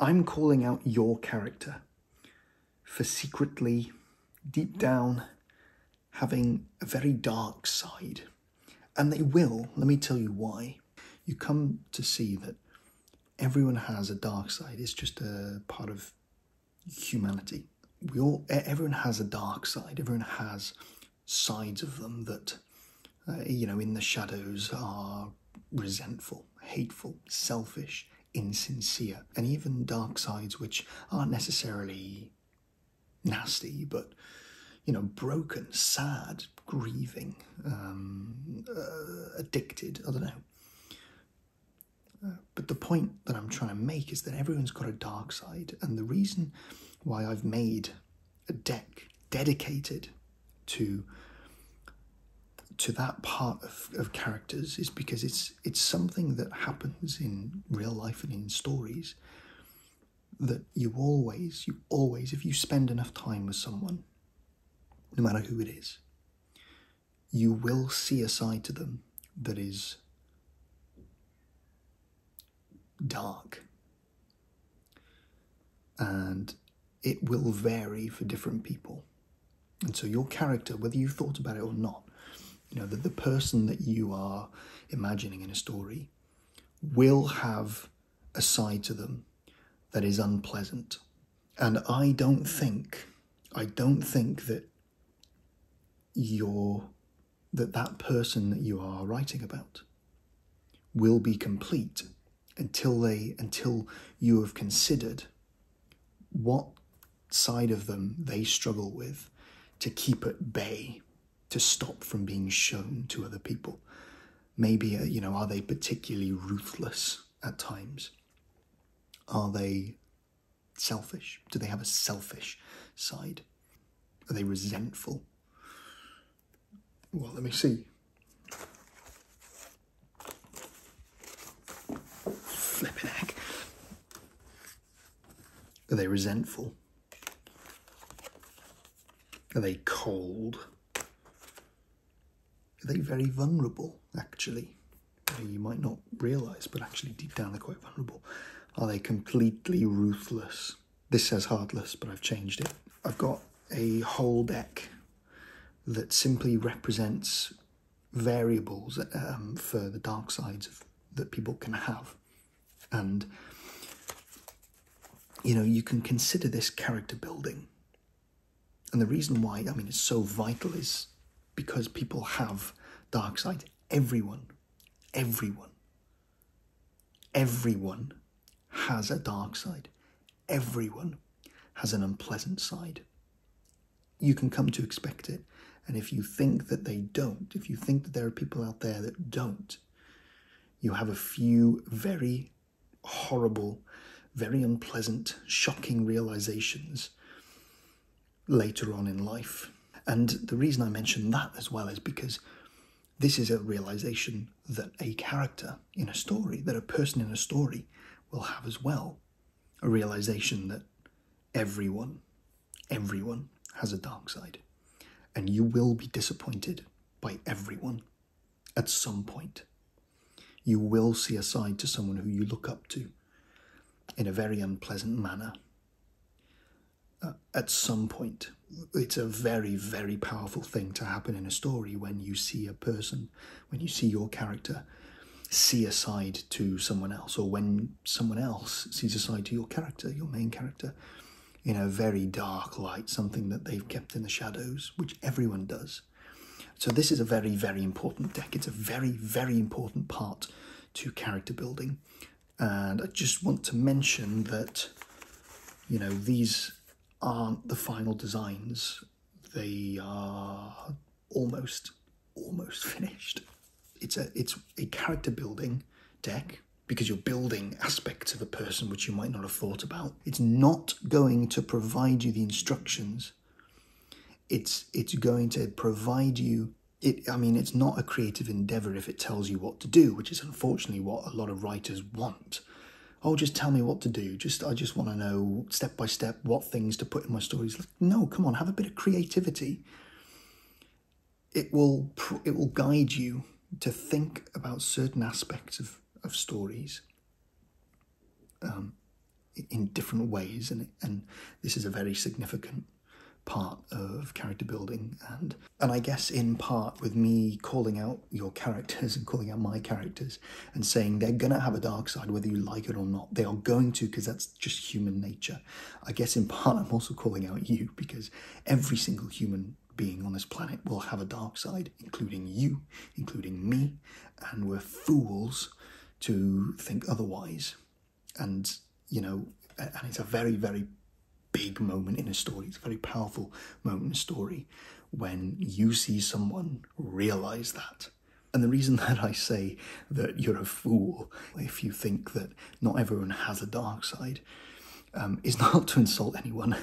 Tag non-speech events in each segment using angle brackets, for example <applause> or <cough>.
I'm calling out your character for secretly, deep down, having a very dark side. And they will, let me tell you why. You come to see that everyone has a dark side, it's just a part of humanity. We all, everyone has a dark side, everyone has sides of them that, uh, you know, in the shadows are resentful, hateful, selfish, insincere, and even dark sides which aren't necessarily nasty, but you know, broken, sad, grieving, um, uh, addicted. I don't know. Uh, but the point that I'm trying to make is that everyone's got a dark side, and the reason why I've made a deck dedicated to to that part of, of characters is because it's it's something that happens in real life and in stories that you always you always if you spend enough time with someone no matter who it is you will see a side to them that is dark. And it will vary for different people. And so your character whether you've thought about it or not you know, that the person that you are imagining in a story will have a side to them that is unpleasant. And I don't think, I don't think that you're, that that person that you are writing about will be complete until they, until you have considered what side of them they struggle with to keep at bay to stop from being shown to other people? Maybe, uh, you know, are they particularly ruthless at times? Are they selfish? Do they have a selfish side? Are they resentful? Well, let me see. Flipping heck. Are they resentful? Are they cold? Are they very vulnerable, actually? You might not realise, but actually deep down they're quite vulnerable. Are they completely ruthless? This says heartless, but I've changed it. I've got a whole deck that simply represents variables um, for the dark sides of, that people can have. And, you know, you can consider this character building. And the reason why, I mean, it's so vital is because people have dark side. Everyone, everyone, everyone has a dark side. Everyone has an unpleasant side. You can come to expect it. And if you think that they don't, if you think that there are people out there that don't, you have a few very horrible, very unpleasant, shocking realizations later on in life. And the reason I mention that as well is because this is a realization that a character in a story, that a person in a story will have as well. A realization that everyone, everyone has a dark side. And you will be disappointed by everyone at some point. You will see a side to someone who you look up to in a very unpleasant manner at some point. It's a very, very powerful thing to happen in a story when you see a person, when you see your character see a side to someone else, or when someone else sees a side to your character, your main character, in a very dark light, something that they've kept in the shadows, which everyone does. So, this is a very, very important deck. It's a very, very important part to character building. And I just want to mention that, you know, these aren't the final designs. They are almost almost <laughs> finished. It's a it's a character building deck because you're building aspects of a person which you might not have thought about. It's not going to provide you the instructions. It's it's going to provide you it I mean it's not a creative endeavor if it tells you what to do, which is unfortunately what a lot of writers want oh, just tell me what to do. Just I just want to know step by step what things to put in my stories. No, come on, have a bit of creativity. It will it will guide you to think about certain aspects of of stories. Um, in different ways, and and this is a very significant part of character building and and I guess in part with me calling out your characters <laughs> and calling out my characters and saying they're to have a dark side whether you like it or not. They are going to because that's just human nature. I guess in part I'm also calling out you because every single human being on this planet will have a dark side including you including me and we're fools to think otherwise. And you know and it's a very very big moment in a story. It's a very powerful moment in a story when you see someone realize that. And the reason <laughs> that I say that you're a fool if you think that not everyone has a dark side um, is <laughs> not to insult anyone.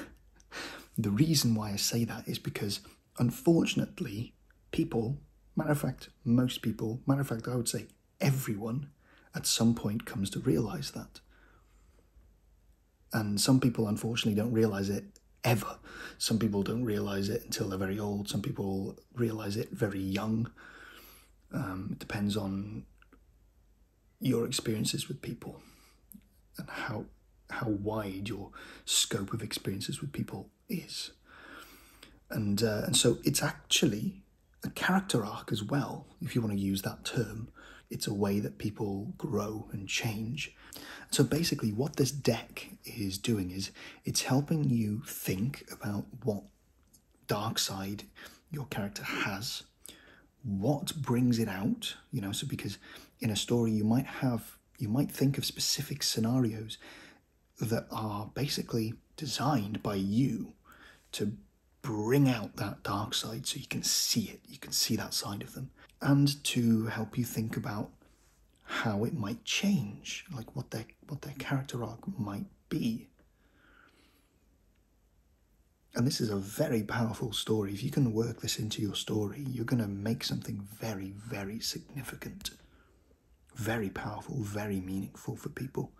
<laughs> the reason why I say that is because, unfortunately, people, matter of fact, most people, matter of fact, I would say everyone, at some point comes to realize that. And some people, unfortunately, don't realize it ever. Some people don't realize it until they're very old. Some people realize it very young. Um, it depends on your experiences with people and how how wide your scope of experiences with people is. And uh, and so it's actually a character arc as well, if you want to use that term. It's a way that people grow and change. So basically, what this deck is doing is it's helping you think about what dark side your character has, what brings it out, you know. So, because in a story, you might have, you might think of specific scenarios that are basically designed by you to bring out that dark side so you can see it, you can see that side of them, and to help you think about how it might change, like what their what their character arc might be. And this is a very powerful story. If you can work this into your story, you're going to make something very, very significant, very powerful, very meaningful for people.